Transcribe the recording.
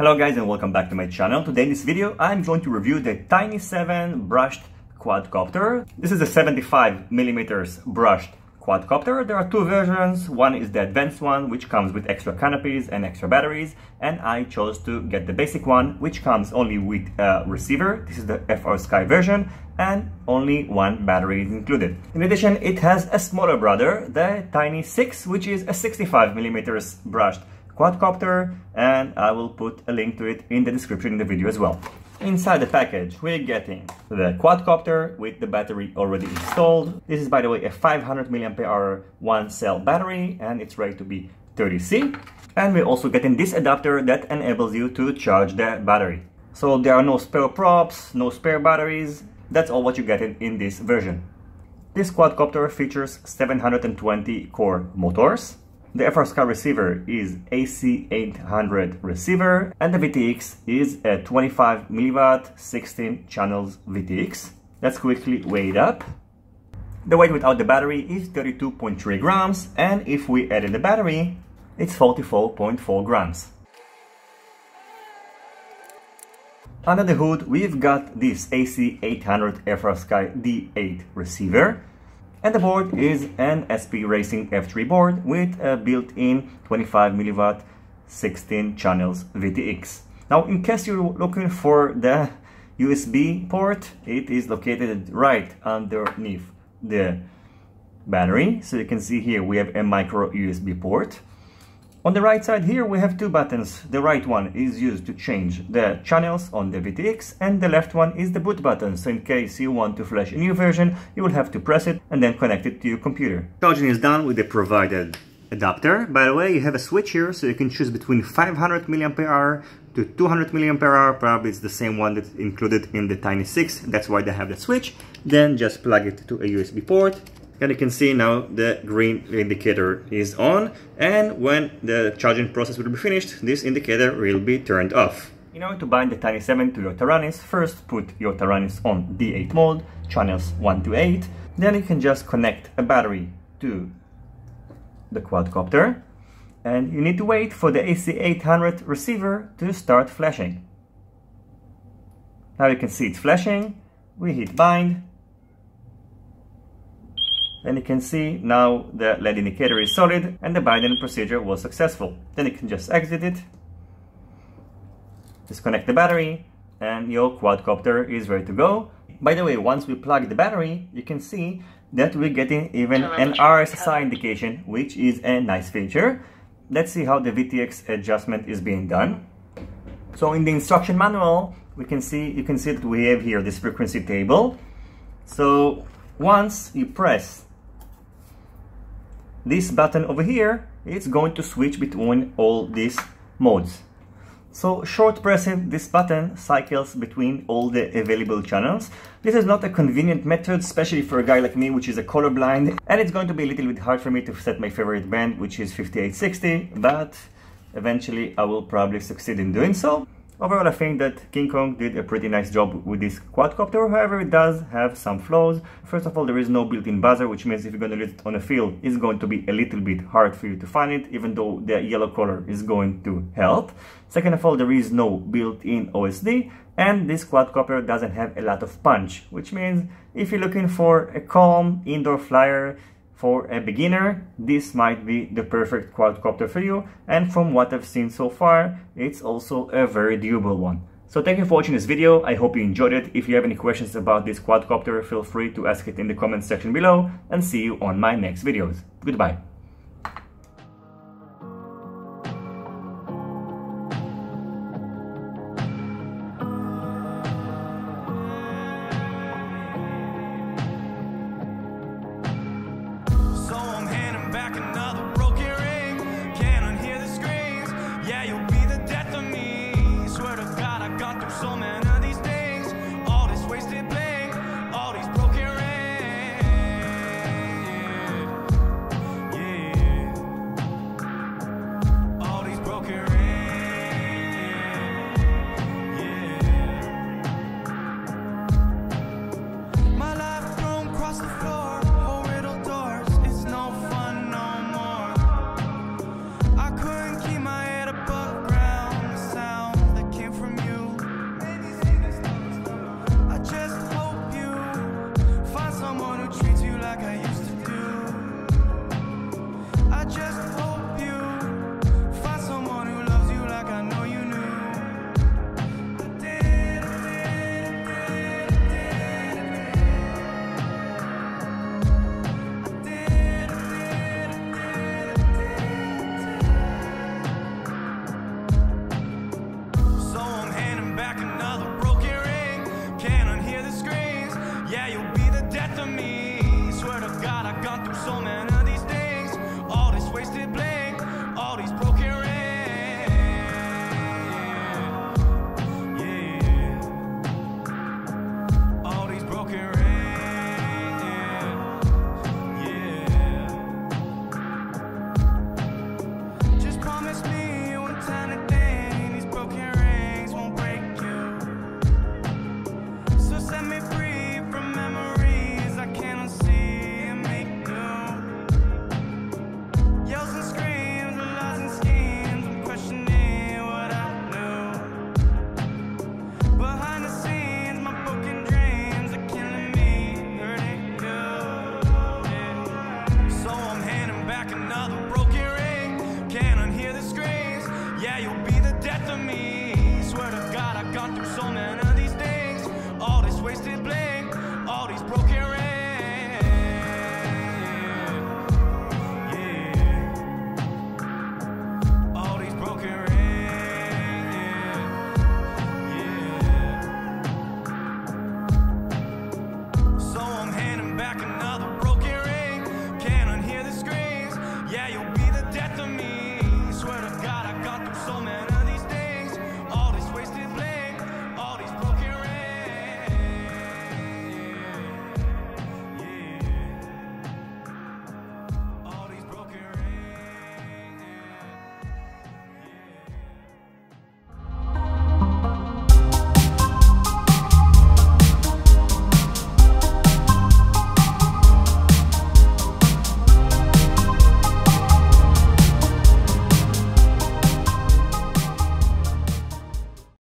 Hello guys and welcome back to my channel. Today in this video I'm going to review the Tiny 7 brushed quadcopter. This is a 75 millimeters brushed quadcopter. There are two versions. One is the advanced one which comes with extra canopies and extra batteries and I chose to get the basic one which comes only with a receiver. This is the FrSky version and only one battery is included. In addition it has a smaller brother, the Tiny 6 which is a 65 millimeters brushed quadcopter and I will put a link to it in the description in the video as well. Inside the package we're getting the quadcopter with the battery already installed. This is by the way a 500 mAh one cell battery and it's ready to be 30C. And we're also getting this adapter that enables you to charge the battery. So there are no spare props, no spare batteries, that's all what you get in, in this version. This quadcopter features 720 core motors, the FrSky receiver is AC800 receiver and the VTX is a 25 milliwatt 16 channels VTX. Let's quickly weigh it up. The weight without the battery is 32.3 grams and if we add in the battery, it's 44.4 grams. Under the hood, we've got this AC800 FrSky D8 receiver and the board is an SP Racing F3 board with a built-in 25 milliwatt 16 channels VTX. Now, in case you're looking for the USB port, it is located right underneath the battery. So you can see here we have a micro USB port. On the right side here we have two buttons. The right one is used to change the channels on the VTX and the left one is the boot button. So in case you want to flash a new version, you will have to press it and then connect it to your computer. Charging is done with the provided adapter. By the way, you have a switch here so you can choose between 500 mAh to 200 mAh. Probably it's the same one that's included in the Tiny 6. That's why they have the switch. Then just plug it to a USB port and you can see now the green indicator is on and when the charging process will be finished this indicator will be turned off. In order to bind the Tiny 7 to your Taranis, first put your Taranis on D8 mode, channels 1 to 8, then you can just connect a battery to the quadcopter and you need to wait for the AC800 receiver to start flashing. Now you can see it's flashing, we hit bind and you can see now the LED indicator is solid and the binding procedure was successful. Then you can just exit it, disconnect the battery, and your quadcopter is ready to go. By the way, once we plug the battery, you can see that we're getting even an RSSI indication, which is a nice feature. Let's see how the VTX adjustment is being done. So in the instruction manual, we can see you can see that we have here this frequency table. So once you press this button over here, it's going to switch between all these modes. So short pressing this button cycles between all the available channels. This is not a convenient method, especially for a guy like me, which is a colorblind, and it's going to be a little bit hard for me to set my favorite band, which is 5860, but eventually I will probably succeed in doing so. Overall, I think that King Kong did a pretty nice job with this quadcopter, however, it does have some flaws. First of all, there is no built-in buzzer, which means if you're going to use it on a field, it's going to be a little bit hard for you to find it, even though the yellow color is going to help. Second of all, there is no built-in OSD, and this quadcopter doesn't have a lot of punch, which means if you're looking for a calm indoor flyer, for a beginner, this might be the perfect quadcopter for you, and from what I've seen so far, it's also a very durable one. So thank you for watching this video, I hope you enjoyed it. If you have any questions about this quadcopter, feel free to ask it in the comments section below, and see you on my next videos. Goodbye. Gone through so many